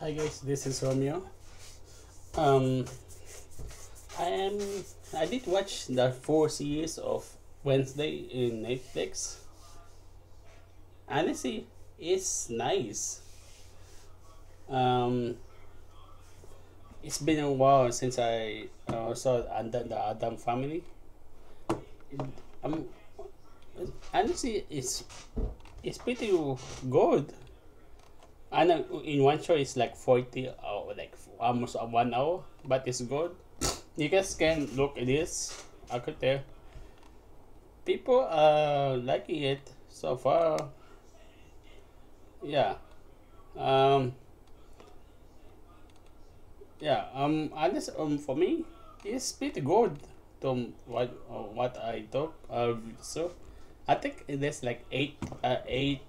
Hi guys, this is Romeo. Um, I am. I did watch the four series of Wednesday in Netflix. Honestly, it's nice. Um, it's been a while since I uh, saw under the Addams Family. Um, honestly, it's it's pretty good. I know in one show it's like 40 or like almost one hour, but it's good. You guys can look at this. I could tell. People are liking it so far. Yeah. Um. Yeah. Um. Honest. Um. For me, it's pretty good. To what uh, what I thought. Uh. So, I think there's like eight. Uh. Eight.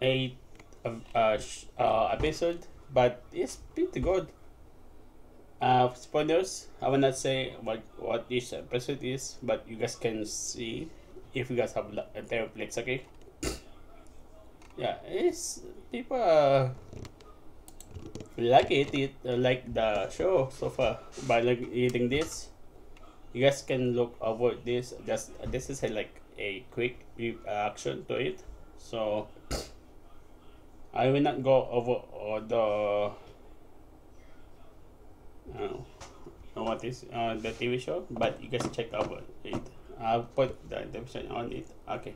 Eight uh, uh, episode, but it's pretty good. Uh, spoilers. I will not say what what each episode is, but you guys can see if you guys have a templates. Okay. Yeah, it's people uh, like it, it uh, like the show so far. By like eating this, you guys can look over this. Just this is a, like a quick reaction to it. So I will not go over all the uh, what is uh, the TV show, but you guys check out it. I'll put the description on it. Okay.